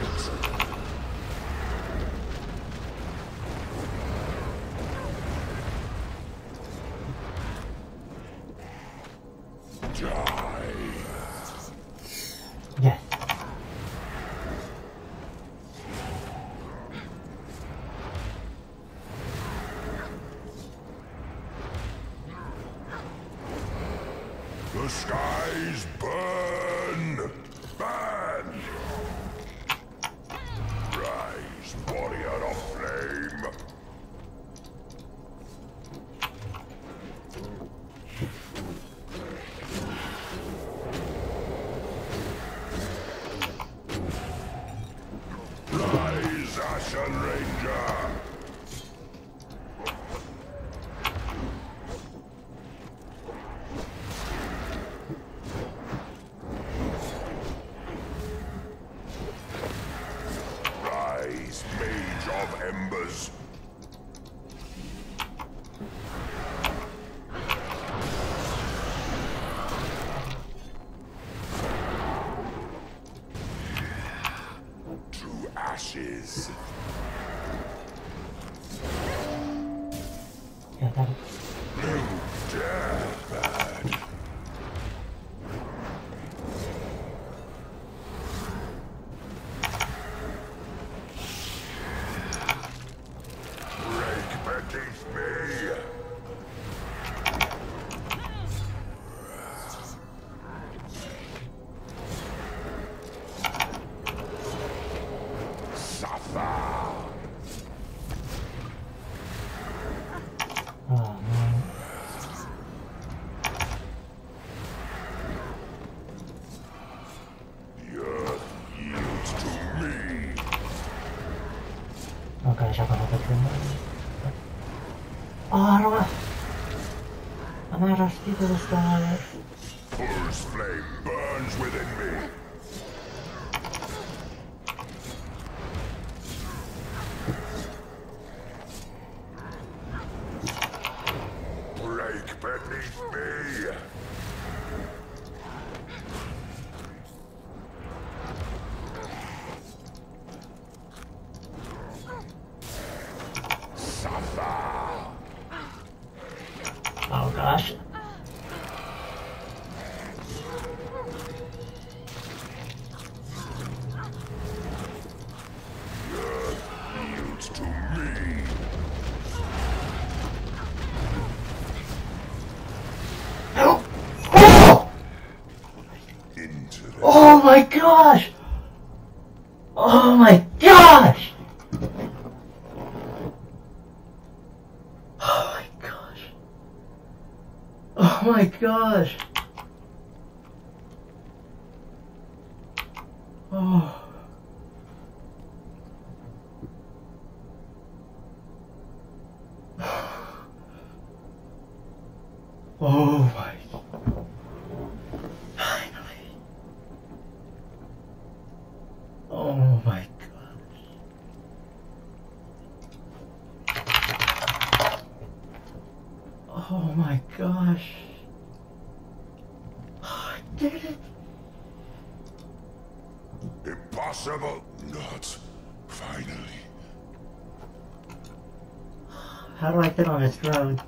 Yes. The skies! Burn! Ashes. Yeah, that dare bad. Oh gosh, I got another. Oh, I don't know. I'm out of speed of the star. Bull's flame burns within me. Break beneath me. Oh my gosh! Oh my gosh! Oh my gosh. Oh my gosh. Oh. Oh my. Finally. Oh my gosh. Oh my gosh. I did it. impossible. Not finally. How do I get on this road?